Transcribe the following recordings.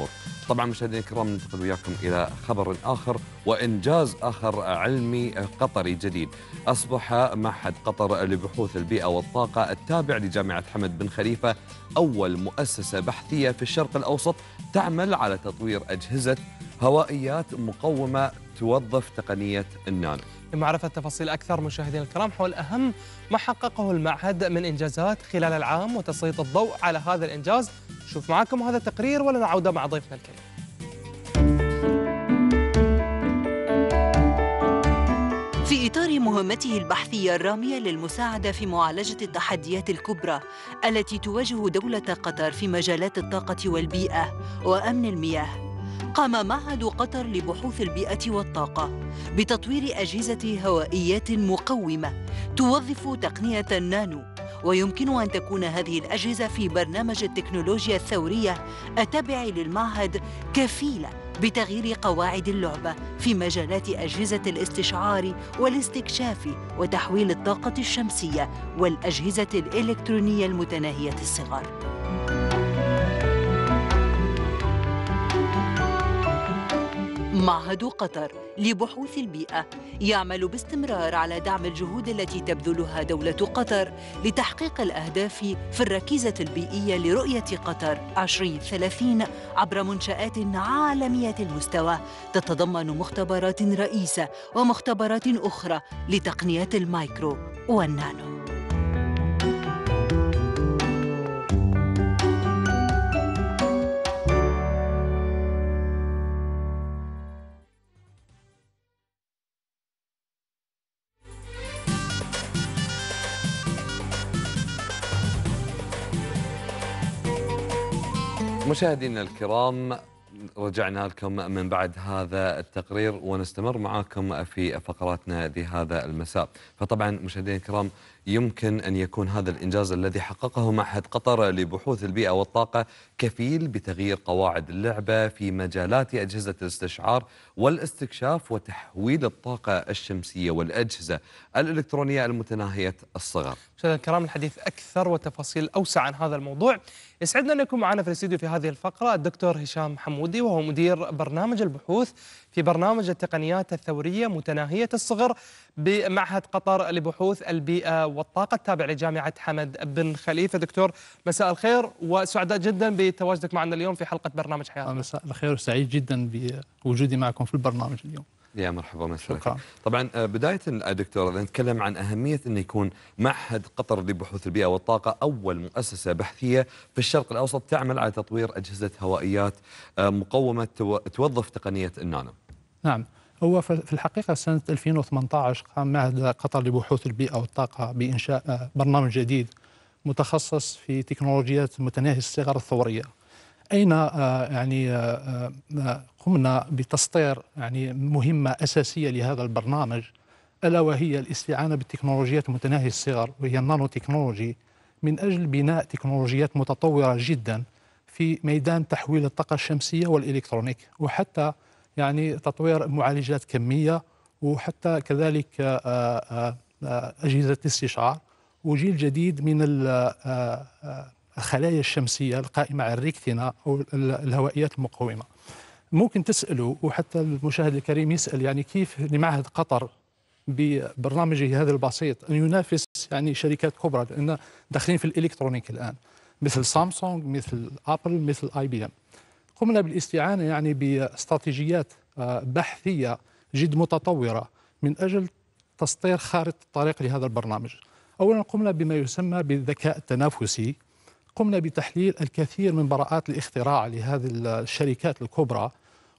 البخور طبعا مشاهدينا الكرام ننتقل وياكم إلى خبر آخر وإنجاز آخر علمي قطري جديد. أصبح معهد قطر لبحوث البيئة والطاقة التابع لجامعة حمد بن خليفة أول مؤسسة بحثية في الشرق الأوسط تعمل على تطوير أجهزة هوائيات مقومة توظف تقنية النانو. لمعرفة تفاصيل أكثر مشاهدينا الكرام حول أهم ما حققه المعهد من إنجازات خلال العام وتسليط الضوء على هذا الإنجاز. شوف معكم هذا التقرير ولا نعود مع ضيفنا الكريم؟ في إطار مهمته البحثية الرامية للمساعدة في معالجة التحديات الكبرى التي تواجه دولة قطر في مجالات الطاقة والبيئة وأمن المياه قام معهد قطر لبحوث البيئة والطاقة بتطوير أجهزة هوائيات مقومة توظف تقنية النانو. ويمكن أن تكون هذه الأجهزة في برنامج التكنولوجيا الثورية التابع للمعهد كفيلة بتغيير قواعد اللعبة في مجالات أجهزة الاستشعار والاستكشاف وتحويل الطاقة الشمسية والأجهزة الإلكترونية المتناهية الصغر. معهد قطر لبحوث البيئة يعمل باستمرار على دعم الجهود التي تبذلها دولة قطر لتحقيق الأهداف في الركيزة البيئية لرؤية قطر 2030 عبر منشآت عالمية المستوى تتضمن مختبرات رئيسة ومختبرات أخرى لتقنيات المايكرو والنانو. مشاهدينا الكرام رجعنا لكم من بعد هذا التقرير ونستمر معاكم في فقراتنا لهذا المساء. فطبعا مشاهدينا الكرام يمكن أن يكون هذا الإنجاز الذي حققه معهد قطر لبحوث البيئة والطاقة كفيل بتغيير قواعد اللعبة في مجالات أجهزة الاستشعار والاستكشاف وتحويل الطاقة الشمسية والأجهزة الإلكترونية المتناهية الصغر. مشاهدينا الكرام الحديث أكثر وتفاصيل أوسع عن هذا الموضوع. يسعدنا أن يكون معنا في الاستديو في هذه الفقرة الدكتور هشام حمودي وهو مدير برنامج البحوث في برنامج التقنيات الثورية متناهية الصغر بمعهد قطر لبحوث البيئة والطاقة. التابع لجامعة حمد بن خليفة. دكتور مساء الخير وسعداء جدا بتواجدك معنا اليوم في حلقة برنامج حياتنا. مساء الخير وسعيد جدا بوجودي معكم في البرنامج اليوم. يا مرحبا مساء طبعا بداية دكتور نتكلم عن أهمية أن يكون معهد قطر لبحوث البيئة والطاقة أول مؤسسة بحثية في الشرق الأوسط تعمل على تطوير أجهزة هوائيات مقومة توظف تقنية النانو. نعم. هو في الحقيقة سنة 2018 قام معهد قطر لبحوث البيئة والطاقة بإنشاء برنامج جديد متخصص في تكنولوجيات متناهي الصغر الثورية. أين يعني قمنا بتسطير يعني مهمة أساسية لهذا البرنامج ألا وهي الاستعانة بالتكنولوجيات المتناهية الصغر وهي النانو تكنولوجي من أجل بناء تكنولوجيات متطورة جدا في ميدان تحويل الطاقة الشمسية والإلكترونيك وحتى يعني تطوير معالجات كمية وحتى كذلك أجهزة استشعار وجيل جديد من الخلايا الشمسية القائمة على الريكتينا أو الهوائيات المقومة ممكن تسألوا وحتى المشاهد الكريم يسأل يعني كيف لمعهد قطر ببرنامجه هذا البسيط أن ينافس يعني شركات كبرى لأن داخلين في الإلكترونيك الآن مثل سامسونج مثل أبل مثل آي بي إم قمنا بالاستعانة يعني باستراتيجيات بحثية جد متطورة من أجل تسطير خارطة الطريق لهذا البرنامج. أولا قمنا بما يسمى بالذكاء التنافسي. قمنا بتحليل الكثير من براءات الاختراع لهذه الشركات الكبرى.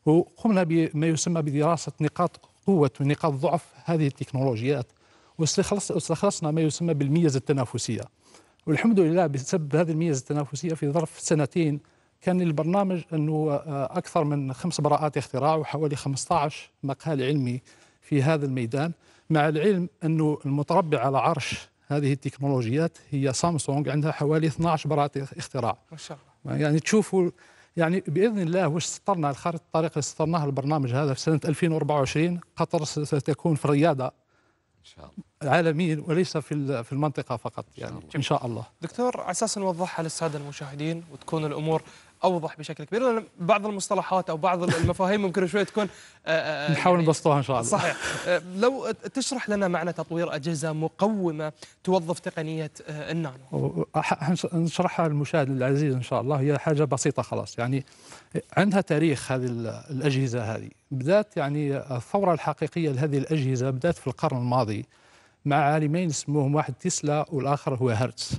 وقمنا بما يسمى بدراسة نقاط قوة ونقاط ضعف هذه التكنولوجيات. واستخلصنا ما يسمى بالميزة التنافسية. والحمد لله بسبب هذه الميزة التنافسية في ظرف سنتين كان البرنامج أنه أكثر من خمس براءات اختراع وحوالي 15 مقال علمي في هذا الميدان مع العلم أنه المتربع على عرش هذه التكنولوجيات هي سامسونج عندها حوالي 12 براءة اختراع. ما شاء الله. يعني تشوفوا يعني بإذن الله واش سطرنا الخارطه الطريق اللي سطرناها البرنامج هذا في سنة 2024 قطر ستكون في الريادة إن شاء الله. عالميا وليس في في المنطقة فقط يعني إن شاء الله. دكتور على أساس نوضحها للسادة المشاهدين وتكون الأمور أوضح بشكل كبير لأن بعض المصطلحات أو بعض المفاهيم ممكن شوي تكون آه، آه، نحاول يعني نبسطوها إن شاء الله. صحيح. آه، لو تشرح لنا معنى تطوير أجهزة مقومة توظف تقنية آه، النانو. نشرحها للمشاهد العزيز إن شاء الله. هي حاجة بسيطة خلاص. يعني عندها تاريخ هذه ال- الأجهزة هذه. بدأت يعني الثورة الحقيقية لهذه الأجهزة بدأت في القرن الماضي مع عالمين اسمهم واحد تسلا والآخر هو هرتز.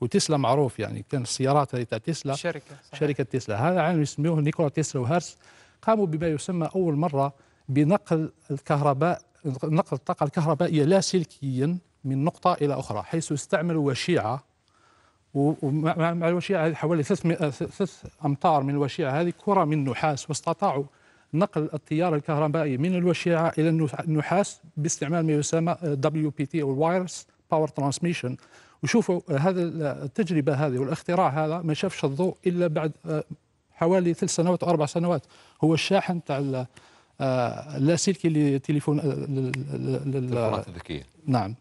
وتسلا معروف يعني كان السيارات هذه تاع تسلا شركة صحيح. شركة تسلا. هذا عالم يسموه نيكولا تسلا وهرتز قاموا بما يسمى أول مرة بنقل الكهرباء نقل الطاقه الكهربائية لاسلكيا من نقطة إلى أخرى حيث استعملوا وشيعة. ومع مع- مع الوشيعة هذه حوالي 300 ثلاث أمتار من الوشيعة هذه كرة من نحاس واستطاعوا نقل التيار الكهربائي من الوشيعة إلى النح- النحاس باستعمال ما يسمى WPT أو ال wireless power transmission وشوفوا هذا التجربة هذه والاختراع هذا ما شافش الضوء إلا بعد آه، حوالي ثلاث سنوات أو أربع سنوات. هو الشاحن تاع ال- آه، اللاسلكي لتليفون آه، لل- لل- لل- التلفونات الذكية. نعم.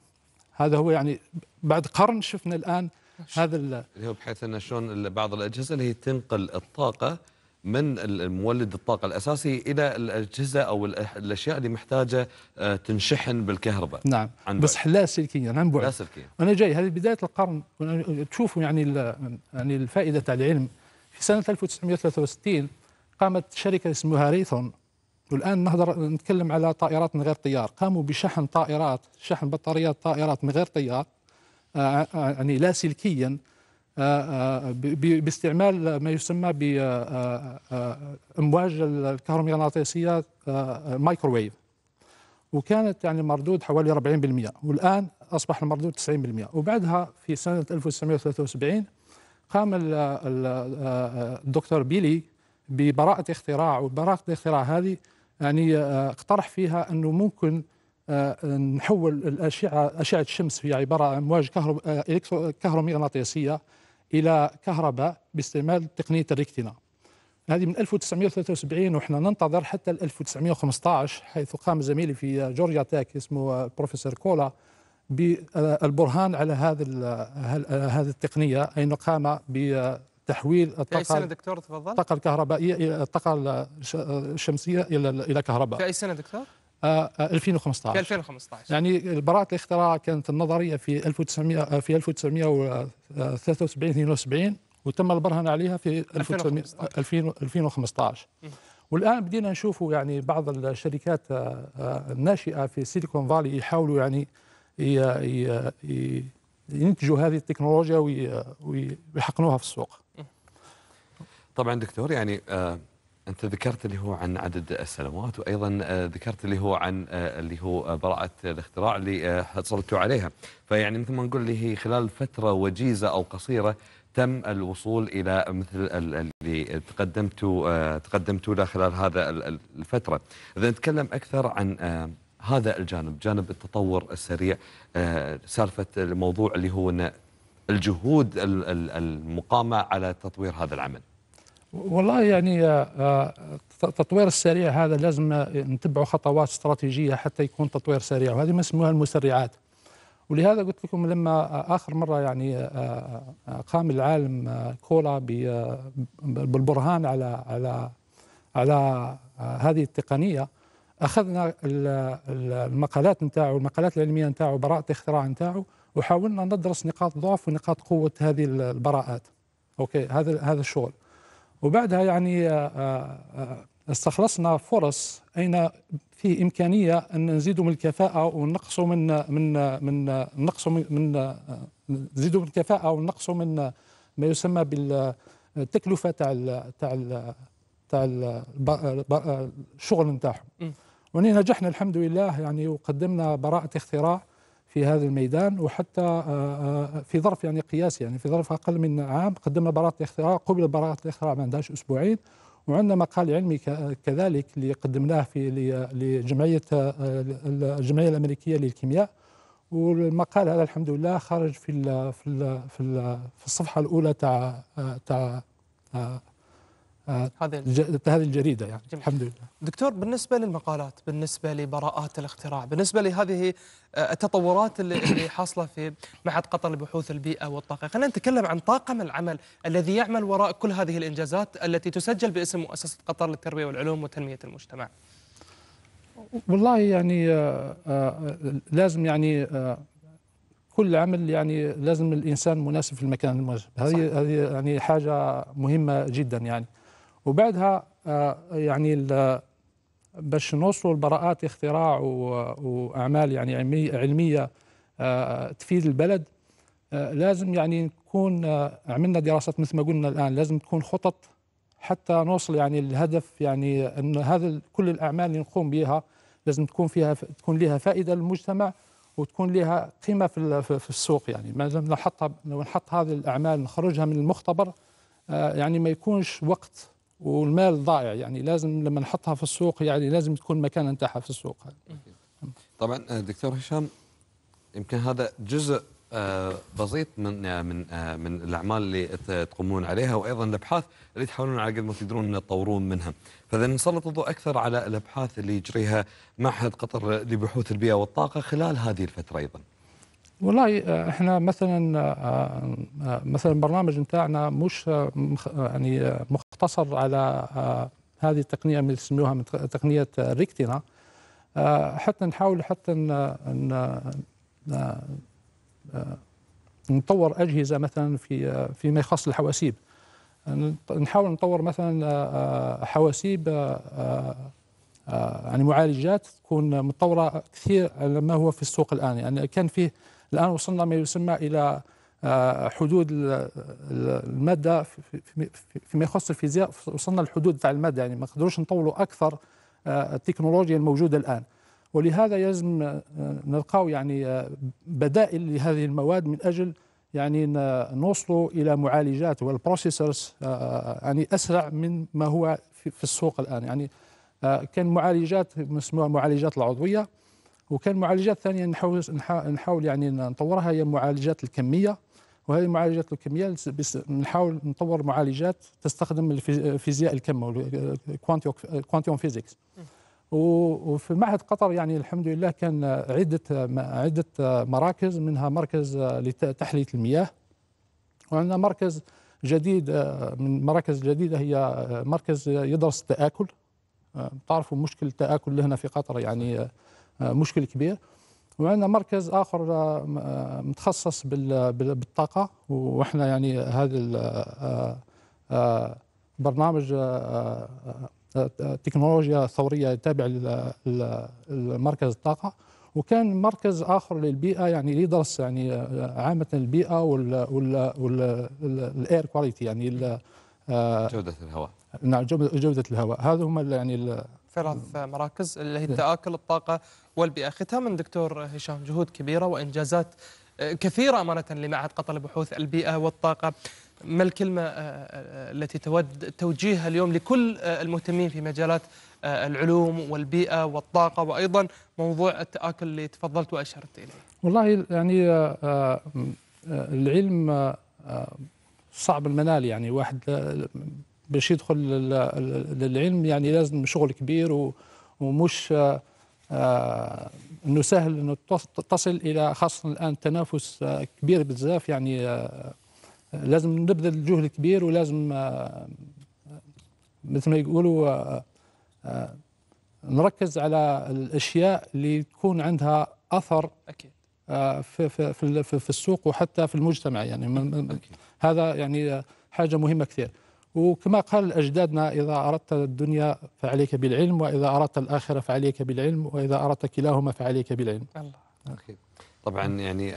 هذا هو يعني بعد قرن شفنا الآن هذا ال- اللي هو بحيث إن شلون بعض الأجهزة اللي هي تنقل الطاقة من ال- المولد الطاقة الأساسي إلى الأجهزة أو الأح- الأشياء اللي محتاجة آه، تنشحن بالكهرباء. نعم. عن بس بعد. لاسلكيا عن بعد. لاسلكيه أنا جاي هذه بداية القرن. تشوفوا يعني يعني الفائدة تاع العلم. في سنة 1963 قامت شركة اسمها ريثون. والآن نهضر نتكلم على طائرات من غير طيار. قاموا بشحن طائرات شحن بطاريات طائرات من غير طيار آه، آه، يعني لاسلكيا باستعمال ما يسمى بامواج الكهرومغناطيسية آه، مايكروويف وكانت يعني مردود حوالي 40% والآن أصبح المردود 90% وبعدها في سنة 1973 قام ال- ال- الدكتور بيلي ببراءة اختراع. وبراءة الاختراع هذه يعني آه، اقترح فيها أنه ممكن آه، نحول الأشعة أشعة الشمس هي عبارة عن أمواج. آه، كهرومغناطيسية إلى كهرباء باستعمال تقنية الريكتينا هذه من 1973 وإحنا ننتظر حتى 1915 حيث قام زميلي في جورجيا تاك اسمه بروفيسور كولا بالبرهان على هذا هذه التقنية أين قام بتحويل في أي سنة الطاقه دكتور تفضل؟ الطاقة الكهربائية الطاقة الش- الشمسية إلى إلى في كهرباء أي سنة دكتور؟ في 2015 2015 يعني براءة الاختراع كانت النظرية في 1900 في 1973 72 وتم البرهان عليها في 1900 2000 2015 والآن بدينا نشوفوا يعني بعض الشركات آه، آه، الناشئة في سيليكون فالي يحاولوا يعني ينتجوا هذه التكنولوجيا وي- وي- ويحقنوها في السوق. طبعا دكتور يعني آه أنت ذكرت اللي هو عن عدد السنوات وأيضا آه ذكرت اللي هو عن آه اللي هو آه، براءة الاختراع اللي حصلتوا عليها. فيعني مثل ما نقول اللي هي خلال فترة وجيزة أو قصيرة تم الوصول إلى مثل ال- اللي تقدمتوا تقدمتوا له خلال هذا ال- ال- الفترة. إذا نتكلم أكثر عن هذا الجانب جانب التطور السريع سالفة الموضوع اللي هو الجهود ال- ال- المقامة على تطوير هذا العمل. والله يعني آه، آه، التطوير السريع هذا لازم نتبعه خطوات استراتيجية حتى يكون تطوير سريع وهذه ما يسموها المسرعات. ولهذا قلت لكم لما آخر مرة يعني آه، آه، قام العالم آه، كولا آه، بالبرهان على على على آه، هذه التقنية أخذنا ال- ال- المقالات نتاعو المقالات العلمية نتاعو براءة الاختراع نتاعو وحاولنا ندرس نقاط ضعف ونقاط قوة هذه البراءات. أوكي هذا هذا الشغل. وبعدها يعني آه، آه، آه، استخلصنا فرص. أين فيه إمكانية أن نزيدوا من الكفاءة ونقصوا من من من نقصوا من, من نزيدوا من الكفاءة ونقصوا من ما يسمى بالتكلفة تاع تاع تاع الشغل نتاعهم. وني نجحنا الحمد لله يعني وقدمنا براءة اختراع. في هذا الميدان وحتى آه، آه، في ظرف يعني قياسي يعني في ظرف أقل من عام قدمنا براءة الاختراع قبل براءة الاختراع ما عندهاش أسبوعين وعندنا مقال علمي كذلك اللي قدمناه في لجمعية آه، الجمعية الأمريكية للكيمياء والمقال هذا الحمد لله خرج في في في, في الصفحة الأولى تاع تاع هذه الج- هذه الجريدة يعني جميل. الحمد لله. دكتور بالنسبة للمقالات بالنسبة لبراءات الاختراع بالنسبة لهذه آه، التطورات اللي حاصلة في معهد قطر لبحوث البيئة والطاقة خلينا نتكلم عن طاقم العمل الذي يعمل وراء كل هذه الإنجازات التي تسجل باسم مؤسسة قطر للتربية والعلوم وتنمية المجتمع. والله يعني آه، آه، لازم يعني كل عمل يعني لازم الإنسان مناسب في المكان المناسب. هذه هذه يعني حاجة مهمة جدا يعني. وبعدها آه، يعني باش نوصلوا لبراءات اختراع وأعمال يعني علمي- علمية آه، تفيد البلد آه، لازم يعني نكون عملنا دراسات مثل ما قلنا الآن لازم تكون خطط حتى نوصل يعني الهدف يعني إن هذا كل الأعمال اللي نقوم بها لازم تكون فيها تكون لها فائدة للمجتمع وتكون لها قيمة في في السوق يعني. ما لازم نحطها لو نحط هذه الأعمال نخرجها من المختبر يعني ما يكونش وقت والمال ضائع يعني لازم لما نحطها في السوق يعني لازم تكون مكانها نتاعها في السوق طبعا آه، دكتور هشام يمكن هذا جزء آه، بسيط من آه، من من الأعمال اللي تقومون عليها وأيضا الأبحاث اللي تحاولون على قد ما تقدرون تطورون منها، فإذا نسلط الضوء أكثر على الأبحاث اللي يجريها معهد قطر لبحوث البيئة والطاقة خلال هذه الفترة أيضا. والله آه، إحنا مثلا آه، آه، مثلا البرنامج نتاعنا مش يعني مختصر على هذه التقنية اللي يسموها تقنية ريكتينا. حتى نحاول حتى نطور أجهزة مثلا في فيما يخص الحواسيب. نحاول نطور مثلا حواسيب يعني معالجات تكون متطورة كثير على ما هو في السوق الآن. يعني كان فيه الآن وصلنا ما يسمى إلى آه، حدود ال- ال- المادة في- في- في- في- فيما يخص الفيزياء وصلنا للحدود تاع المادة يعني ما نقدروش نطولوا أكثر آه، التكنولوجيا الموجودة الآن. ولهذا يلزم آه، نلقاو يعني بدائل لهذه المواد من أجل يعني نوصلوا إلى معالجات والبروسيسورز يعني أسرع من ما هو في السوق الآن. يعني كان معالجات اسمها معالجات العضوية وكان معالجات ثانية نحاول نحا- نحاول يعني نطورها هي معالجات الكمية. وهذه المعالجات الكمية نحاول نطور معالجات تستخدم الفي- فيزياء الكم quantum physics وفي معهد قطر يعني الحمد لله كان عدة عدة مراكز منها مركز لتحلية المياه. وعندنا مركز جديد من المراكز الجديده هي مركز يدرس التآكل آه، تعرفوا مشكل التآكل اللي هنا في قطر يعني مشكل كبير. وعندنا مركز آخر آه، آه، متخصص بال- بال- بالطاقة. وإحنا يعني هذا آه، برنامج تكنولوجيا ثورية تابع لمركز الطاقة. وكان مركز آخر للبيئة يعني اللي يدرس يعني عامة البيئة وال وال وال air quality يعني جودة الهواء. نعم جودة جودة الهواء. هذا هم يعني ثلاث مراكز اللي هي التآكل الطاقة والبيئة. ختاما دكتور هشام جهود كبيرة وإنجازات آه، كثيرة أمانة لمعهد قطر لبحوث البيئة والطاقة. ما الكلمة آه، آه، التي تود توجيهها اليوم لكل المهتمين في مجالات العلوم والبيئة والطاقة وأيضا موضوع التآكل اللي تفضلت وأشرت إليه. والله يعني العلم صعب المنال يعني. واحد باش يدخل لل- للعلم يعني لازم شغل كبير ومش آه، آه، إنه سهل إنه تص- تصل إلى خاصة الآن تنافس آه، كبير بزاف. يعني لازم نبذل جهد كبير ولازم مثل ما يقولوا نركز على الأشياء اللي تكون عندها أثر أكيد. آه، في في في ال- في في السوق وحتى في المجتمع. يعني هذا يعني حاجة مهمة كثير. وكما قال اجدادنا إذا أردت الدنيا فعليك بالعلم وإذا أردت الآخرة فعليك بالعلم وإذا أردت كلاهما فعليك بالعلم الله أكيد. طبعا يعني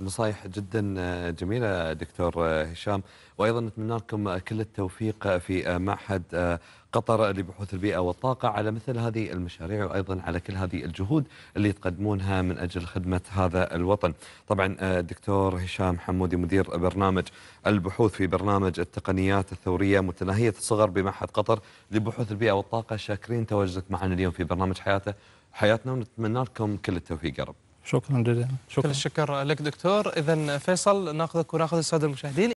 نصائح جدا آه، جميلة دكتور آه، هشام وأيضا نتمنى لكم كل التوفيق آه، في معهد قطر لبحوث البيئة والطاقة على مثل هذه المشاريع وأيضا على كل هذه الجهود اللي تقدمونها من أجل خدمة هذا الوطن. طبعا دكتور هشام حمودي مدير برنامج البحوث في برنامج التقنيات الثورية متناهية الصغر بمعهد قطر لبحوث البيئة والطاقة شاكرين تواجدك معنا اليوم في برنامج حياته حياتنا ونتمنى لكم كل التوفيق يا رب. شكرا جزيلا. كل شكرا. الشكر لك دكتور. إذا فيصل ناخذك وناخذ السادة المشاهدين.